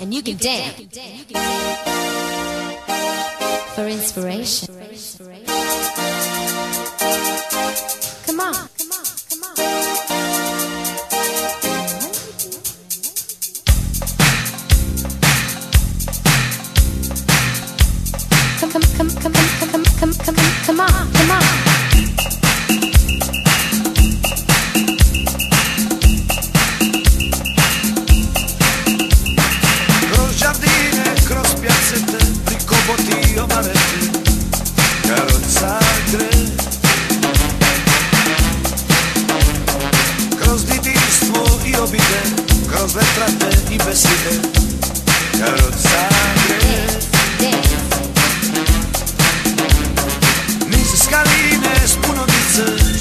and you can, dance. For inspiration. Come on. Come on. Come, come, come, come, come, come, come, come on.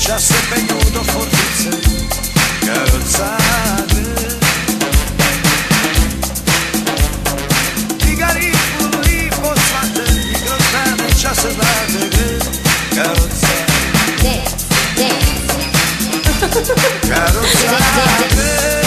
già zastępę ją do fortnicy Karocady Figari, i posłate I grotane czasy dla gry Karocady Karocady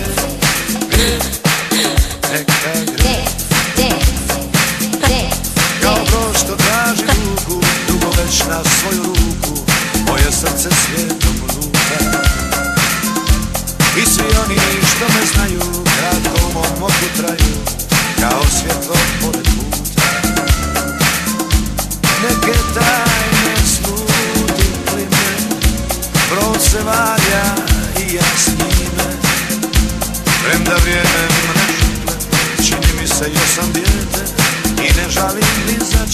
kao svjetlo pored puta. Neke tajne sluti plime Brod valja i Čini mi se još sam djete I ne žalim ni za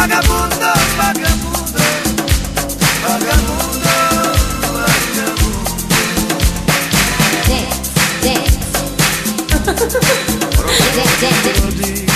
Vagabundo, vagabundo, vagabundo, vagabundo. Dance, dance. dance, dance, dance.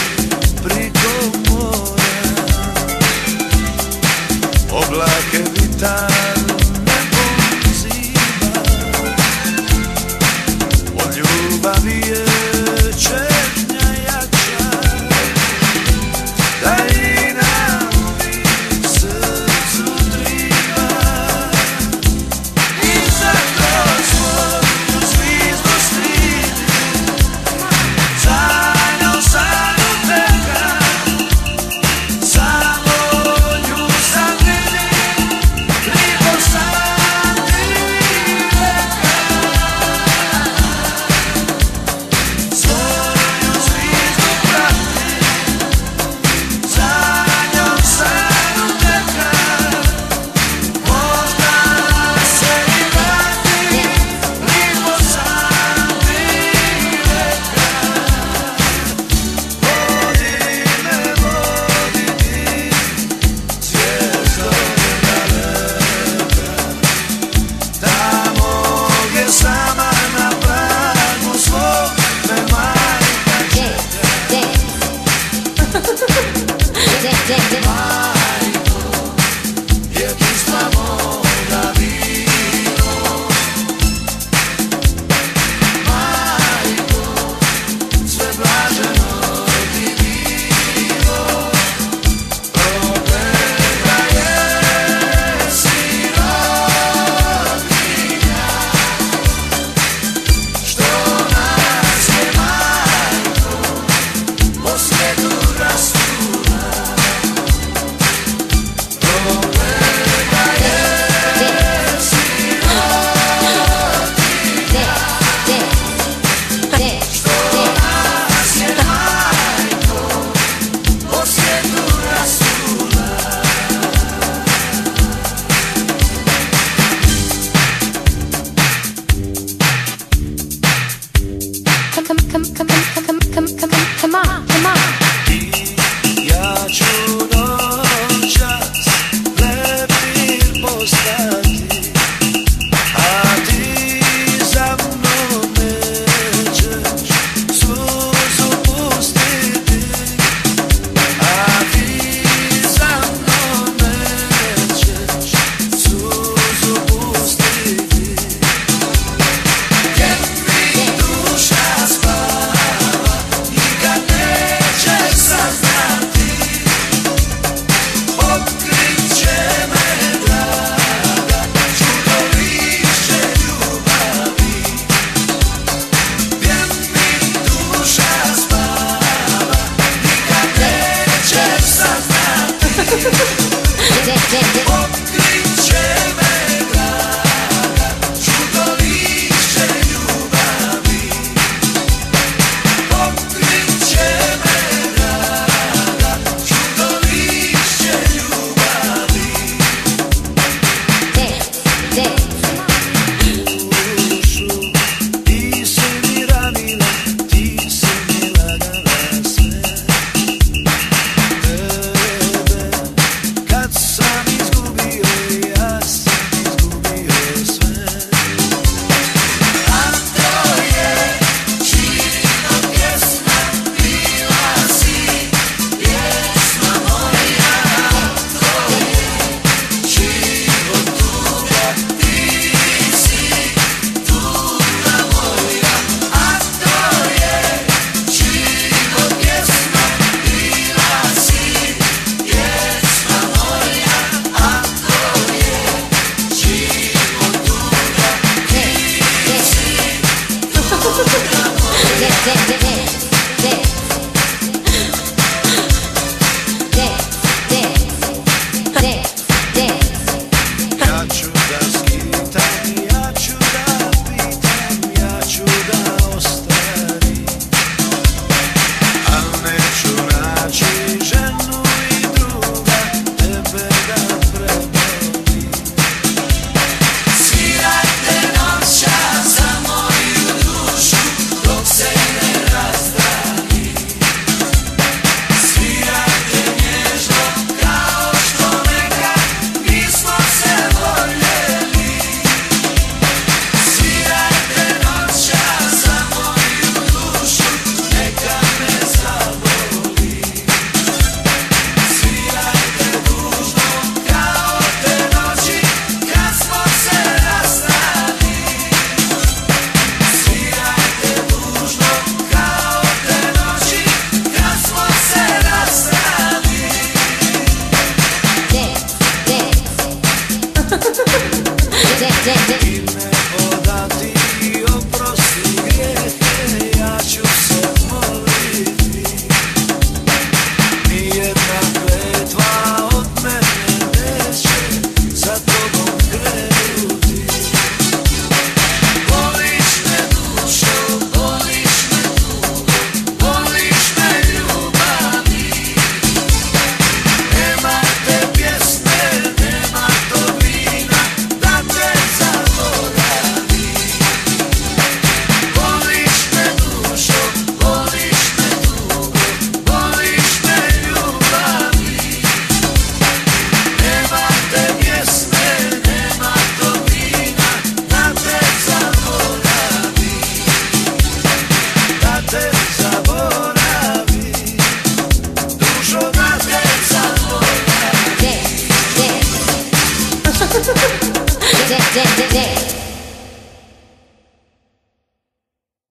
Yeah.